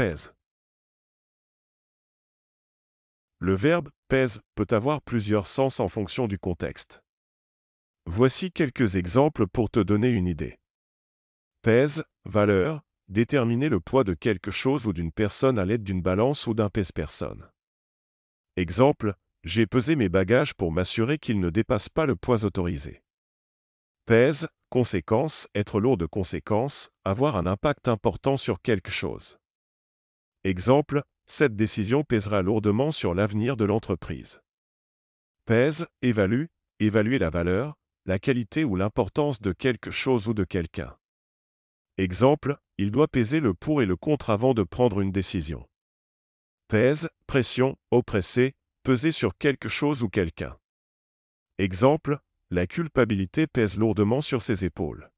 pèse. Le verbe pèse peut avoir plusieurs sens en fonction du contexte. Voici quelques exemples pour te donner une idée. Pèse, valeur, déterminer le poids de quelque chose ou d'une personne à l'aide d'une balance ou d'un pèse-personne. Exemple, j'ai pesé mes bagages pour m'assurer qu'ils ne dépassent pas le poids autorisé. Pèse, conséquence, être lourd de conséquences, avoir un impact important sur quelque chose. Exemple, cette décision pèsera lourdement sur l'avenir de l'entreprise. Pèse, évalue, évaluer la valeur, la qualité ou l'importance de quelque chose ou de quelqu'un. Exemple, il doit peser le pour et le contre avant de prendre une décision. Pèse, pression, oppresser, peser sur quelque chose ou quelqu'un. Exemple, la culpabilité pèse lourdement sur ses épaules.